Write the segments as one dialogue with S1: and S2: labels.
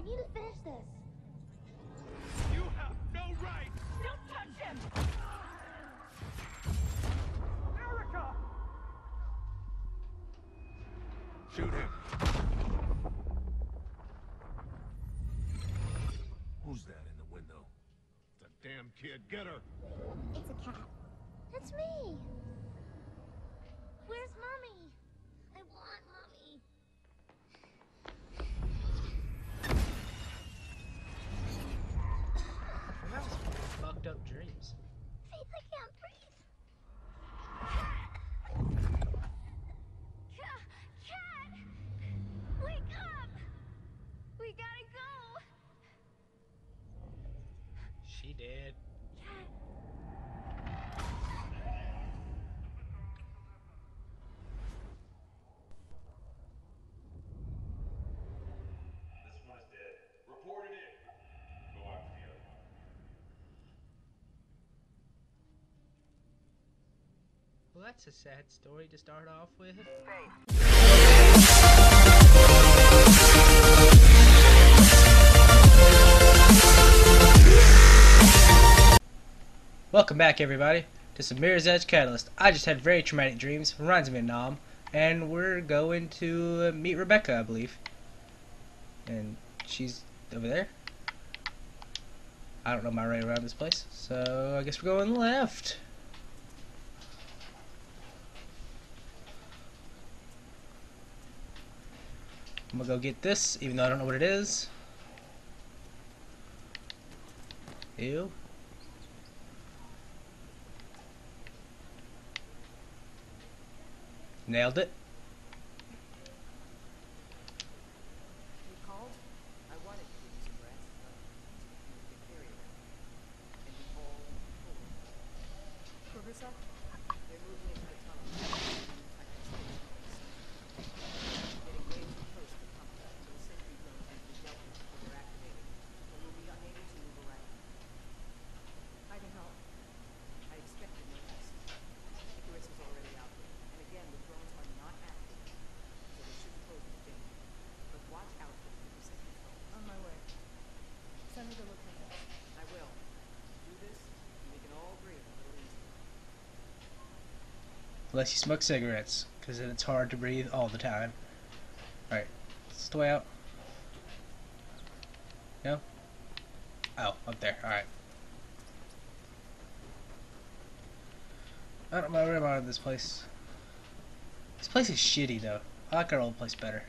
S1: I need to finish this.
S2: You have no right!
S3: Don't touch him!
S2: Erica! Shoot him. Who's that in the window? The damn kid. Get her.
S1: It's a cat. That's me. Where's mommy? I want mommy.
S4: I'm having some fucked up dreams.
S1: Faith, I can't breathe. Cat! Cat! Wake up! We gotta go!
S4: She did.
S5: This one is dead. Report it in. Go after the other one.
S4: Well, that's a sad story to start off with. Welcome back, everybody, to some Mirror's Edge Catalyst. I just had very traumatic dreams. Reminds me of Nam. And we're going to meet Rebecca, I believe. And she's over there. I don't know my way around this place, so I guess we're going left. I'm gonna go get this, even though I don't know what it is. Ew. Nailed it.
S6: You called? I wanted to give you some rest, but you could carry them. And be all full. Clarissa? They moved me into the tunnel. I can stay Getting way too close to combat, so the sentry drones need to be dealt with before they're activated. Or we'll be unable to move around. I can help. I expected no less. Icarus was already out there, and again, the drones are not active, so they shouldn't pose any danger. But watch out for the interceptor drones. On my way. Send me the location. I will. Do this, and we can all breathe a little easier.
S4: Unless you smoke cigarettes, because then it's hard to breathe all the time. Alright, is the way out. No? Oh, up there, alright. I don't know where i'm about this place. This place is shitty though. I like our old place better.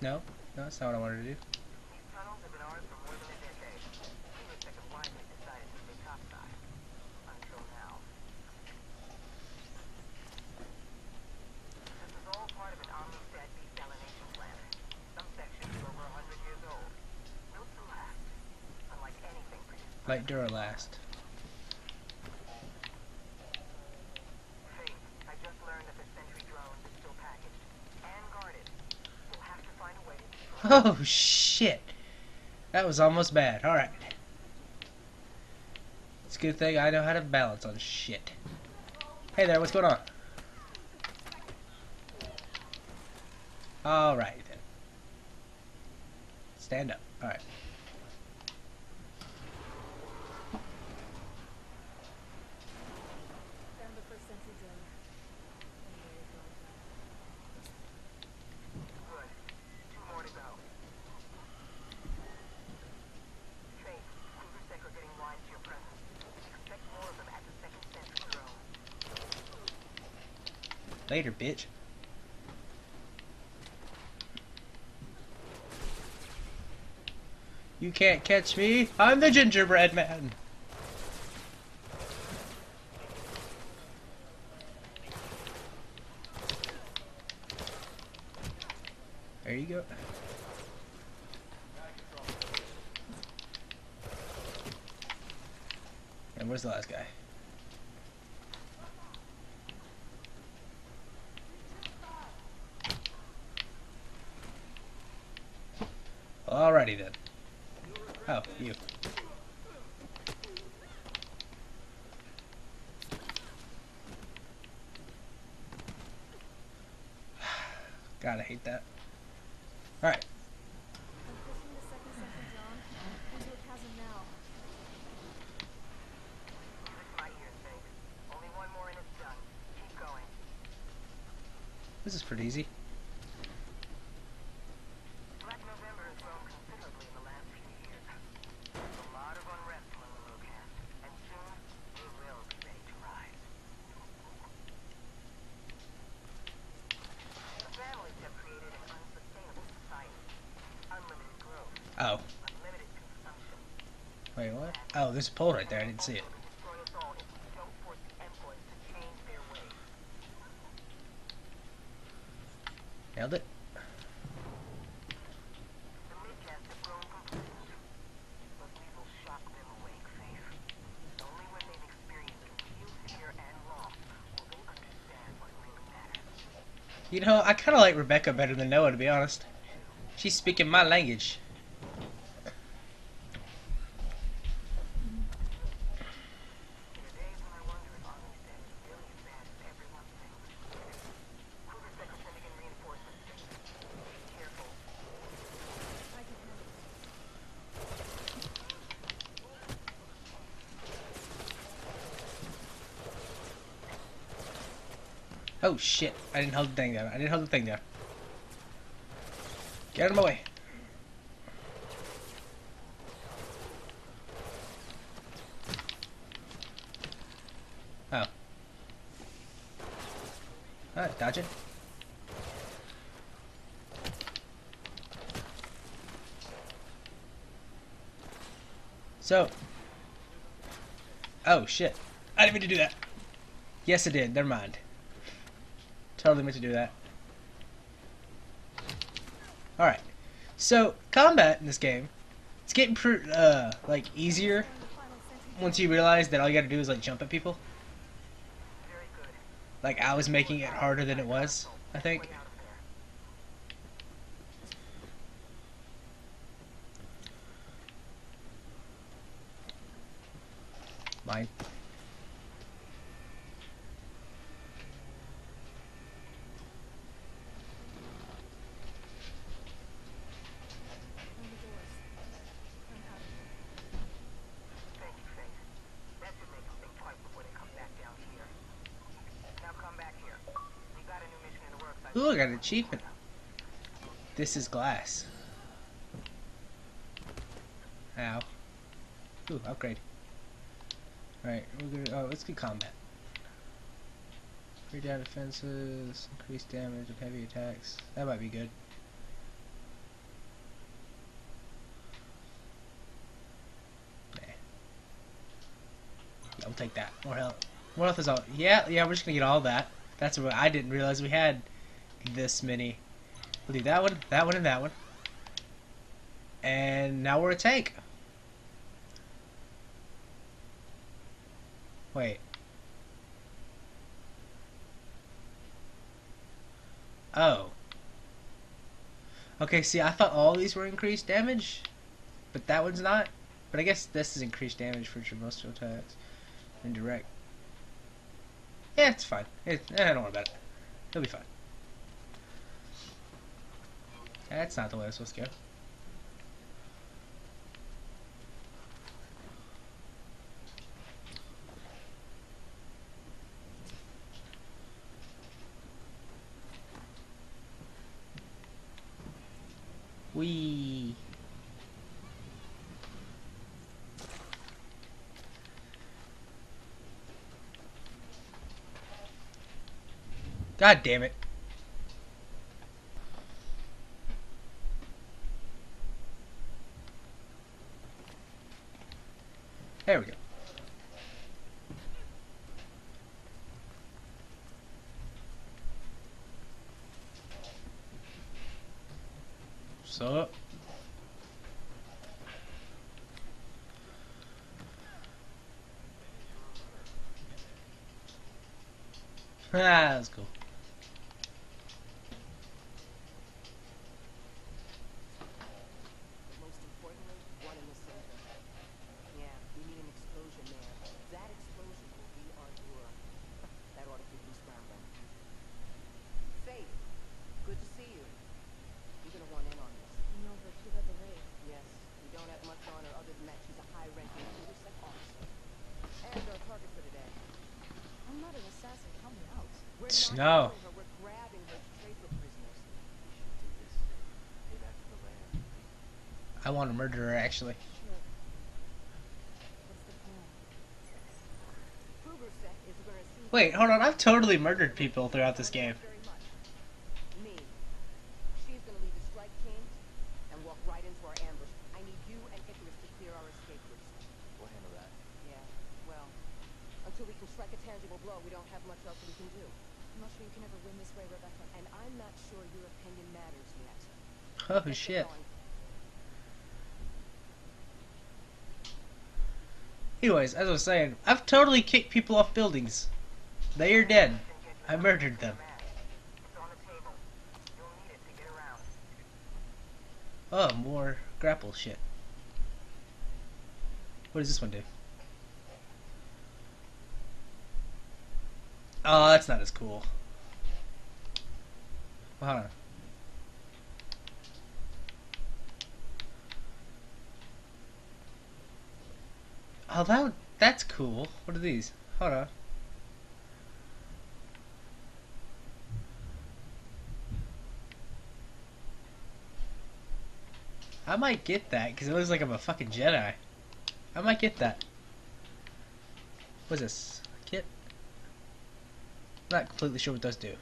S4: No? No, that's not what I wanted to do.
S6: These tunnels have been ours for more than a decade. Lunatic have wisely decided to stay topside. Until now. This is all part of an Omnistat desalination plant. Some sections are over a hundred years old. Built to last. Unlike anything produced
S4: Like Duralast.
S6: Faith, I just learned that the sentry drone is still packaged. And guarded. We'll have to find a way to destroy
S4: Oh shit. That was almost bad. Alright. It's a good thing I know how to balance on shit. Hey there, what's going on? Alright then. Stand up. Alright.
S1: Found the first sentry drone.
S6: Good. Two more to go. Faith, KrugerSec are getting wise to your presence. Expect more of them at the second sentry drone.
S4: Later, bitch. You can't catch me. I'm the gingerbread man. There you go. And where's the last guy? Alrighty then. Oh, you. God, I hate that. Alright.
S1: I'm pushing the second sentry drone into a chasm now.
S6: My ears, babe. Only one more and it's done. Keep going.
S4: This is pretty easy.
S6: Black November has grown considerably in the last few years. There's a lot of unrest among the Locan, and soon it will be ready to rise. The families have created an unsustainable society. Unlimited growth,
S4: Oh. Wait, what? Oh, there's a pole right there. I didn't see it. Nailed it. You know, I kind of like Rebecca better than Noah, to be honest. She's speaking my language.
S6: There are days when I wonder if Armistead is really as bad as everyone thinks. Kruger's second sending in reinforcements. Be careful.
S1: I can handle it.
S4: Oh shit! I didn't hold the thing down. I didn't hold the thing down. Get out of my way. Oh. Ah, dodging. So. Oh shit! I didn't mean to do that. Yes, I did. Never mind. Totally meant to do that. Alright. So, combat in this game, it's getting uh, like, easier once you realize that all you gotta do is, like, jump at people. Like, I was making it harder than it was, I think. Mine.
S1: on the doors. I'm out of here.
S6: Thank you, Faith. That should make them think twice before they come back down here. Now come back here. We got a new mission in the works. I
S4: Ooh, I got an achievement. This is glass. Ow. Ooh, upgrade. Alright, we're gonna. Oh, let's get combat. Free down defenses, increased damage of heavy attacks. That might be good. Yeah, we'll take that. More health. More health is all. Yeah, yeah, we're just gonna get all that. That's what I didn't realize we had this many. We'll do that one, that one, and that one. And now we're a tank. Wait. Oh. Okay, see, I thought all these were increased damage, but that one's not. But I guess this is increased damage for most attacks. Indirect. Yeah, it's fine. It, eh, don't worry about it. It'll be fine. That's not the way it's supposed to go. God damn it. There we go. So. Ah, that's cool.
S6: But most importantly, one in the center. Yeah, we need an explosion there. That explosion will be our lure. that ought to keep you scrambling. Faith, good to see you. Prisoners.
S4: I want to murder her actually. Wait, hold on. I've totally murdered people throughout this game.
S6: Very much. Me. She's gonna leave the strike team and walk right into our ambush. I need you and Icarus to clear our escape routes.
S3: We'll handle that.
S6: Yeah, well, until we can strike a tangible blow, we don't have much else we can do.
S1: I'm not sure you can ever win this way, Rebecca.
S6: And I'm not sure your opinion matters yet.
S4: Oh
S6: Let's get
S4: shit. Anyways, as I was saying, I've totally kicked people off buildings. They are dead. I murdered them. Oh, more grapple shit. What does this one do? Oh, that's not as cool. Well, hold on. Oh, that that's cool. What are these? Hold on. I might get that because it looks like I'm a fucking Jedi. I might get that. What's this? Kit? Not completely sure what those do.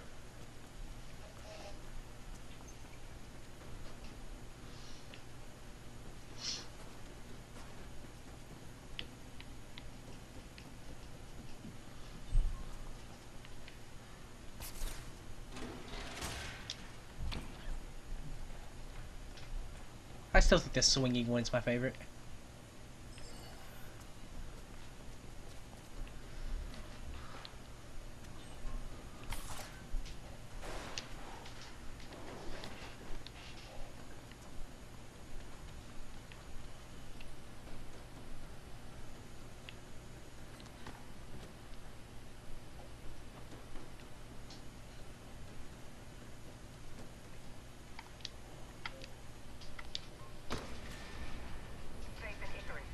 S4: Still think the swinging one's my favorite.
S7: Faith and Icarus.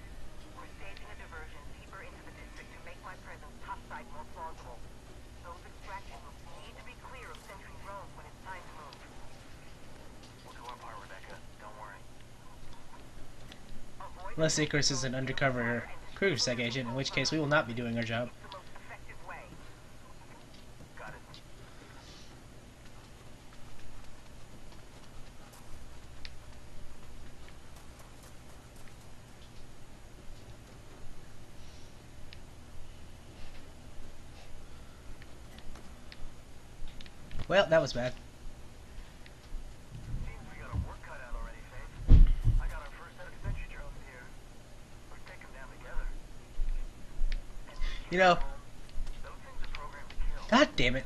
S7: We're staging a diversion deeper into the district to make my presence topside more plausible. Those extraction routes need to be clear of sentry drones when it's time to move.
S3: We'll do our part, Rebecca. Don't worry.
S7: Avoid
S4: Unless Icarus is an undercover KrugerSec agent, in which case we will not be doing our job. Well, that was bad.
S3: Seems we got our work cut out already, Faith. I got our first set of sentry drones here. Let's take them down together.
S4: You know, god damn it.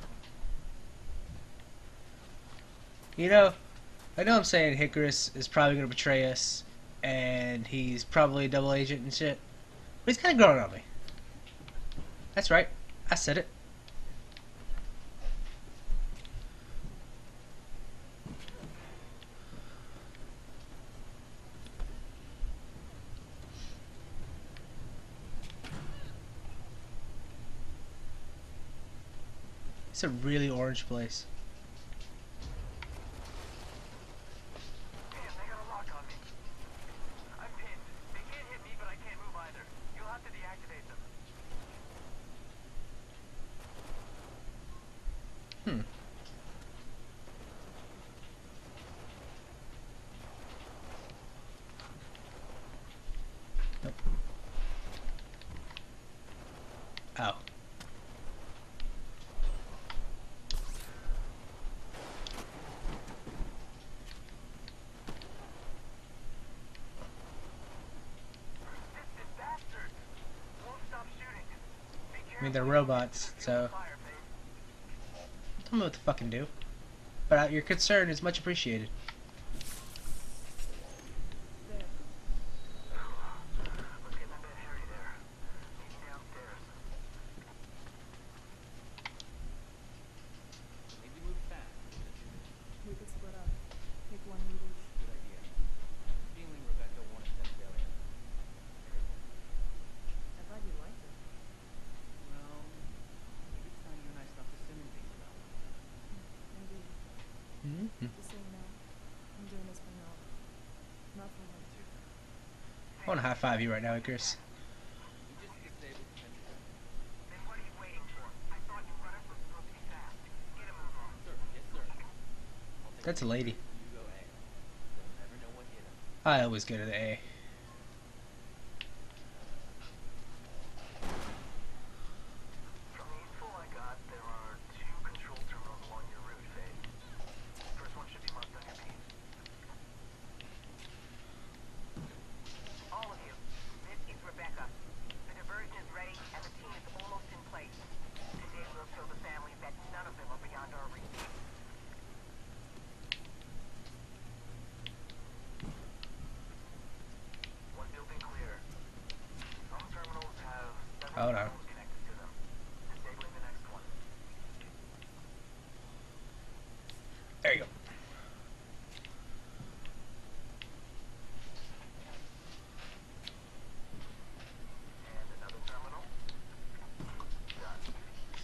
S4: You know, I know I'm saying Icarus is probably going to betray us, and he's probably a double agent and shit, but he's kind of growing on me. That's right. I said it. It's a really orange place.
S3: Damn, they got a lock on me. I'm pinned. They can't hit me, but I can't move either. You'll have to deactivate them.
S4: Hmm. Nope. Ow.
S3: This bastard won't stop shooting.
S4: They're robots, so
S3: Faith.
S4: tell me what to fucking do. But your concern is much appreciated.
S6: to high five you right now, Icarus. That's a lady. I always go to the A.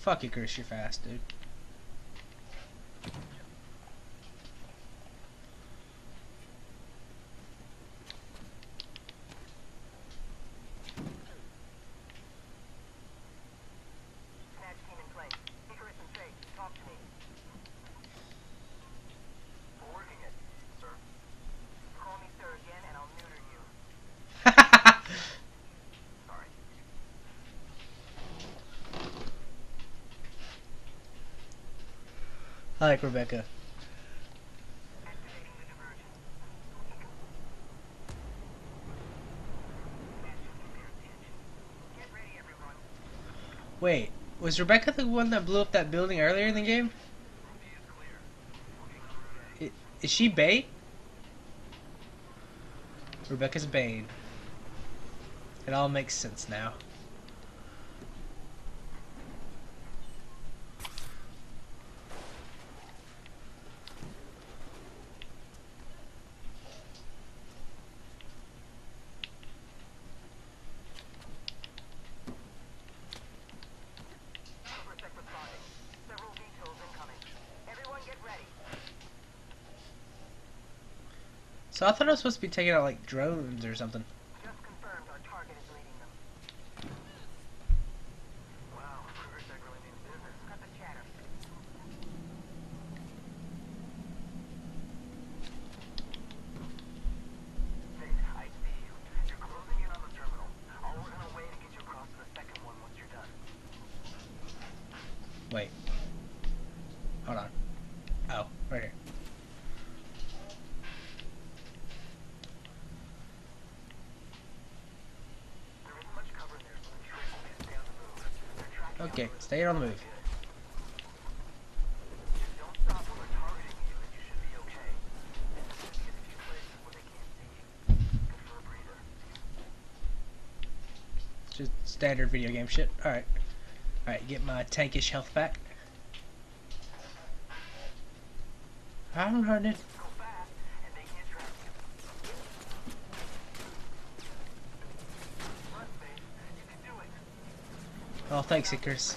S6: Fuck it, Chris, you're fast, dude. I like Rebecca. Wait, was Rebecca the one that blew up that building earlier in the game?
S3: Is,
S6: is she Bane? Rebecca's Bane. It all makes sense now. So I thought I was supposed to be taking out like drones or something.
S3: Stay on the move. Just
S6: standard video game shit. Alright. Alright, get my tankish health back. I'm running. Oh, thanks, Icarus.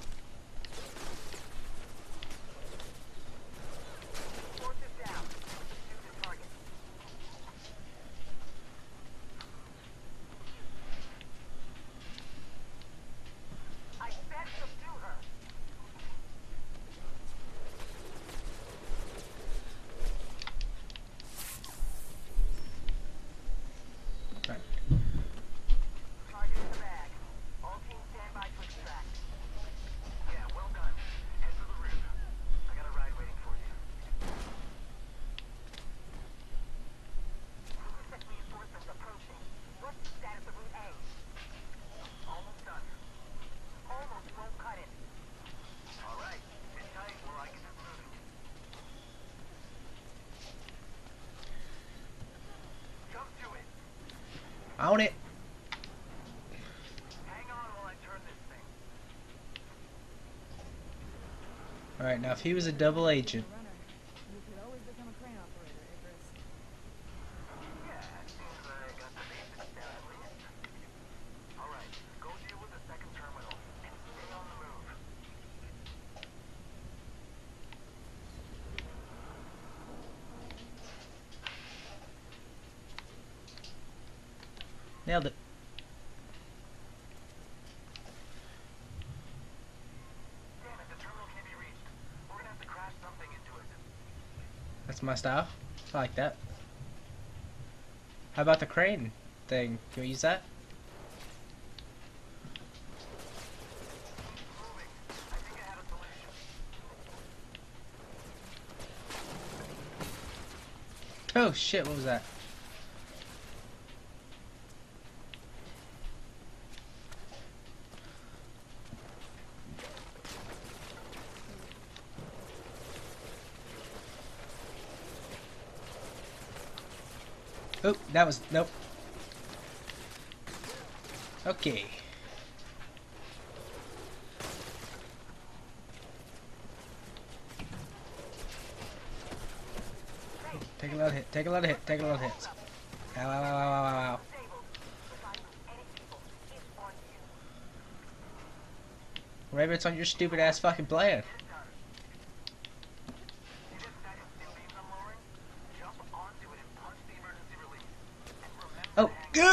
S3: enough. He was a double agent. My style. I like that. How about the crane thing? Can we use that? Oh shit, what was that? Oh, that was... Nope. Okay. Take a lot of hit, take a lot of hit, take a lot of hits. Ow, ow, ow, ow, ow, ow.
S4: Whatever it's on
S3: your stupid ass fucking plan.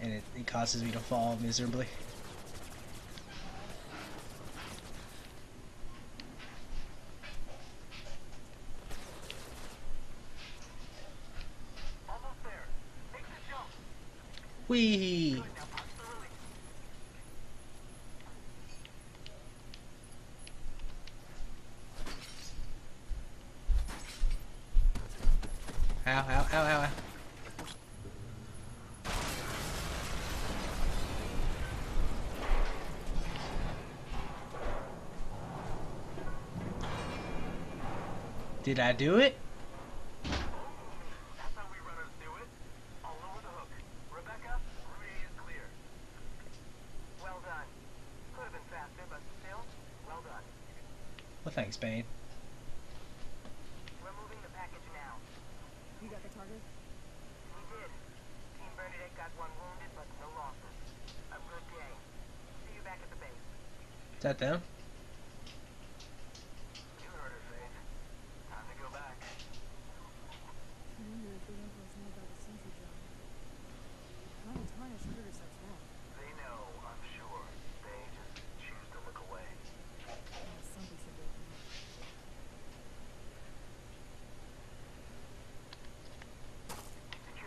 S8: and it,
S3: it causes me to fall miserably. Wee. Did I do it?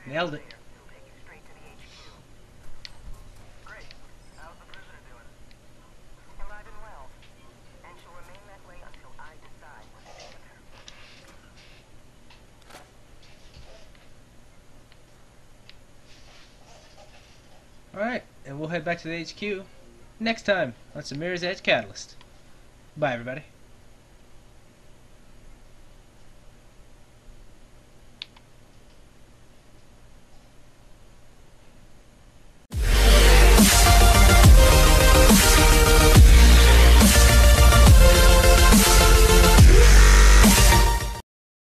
S3: Nailed it. Alright, and we'll head back to the HQ next time on Samir's Edge Catalyst. Bye, everybody.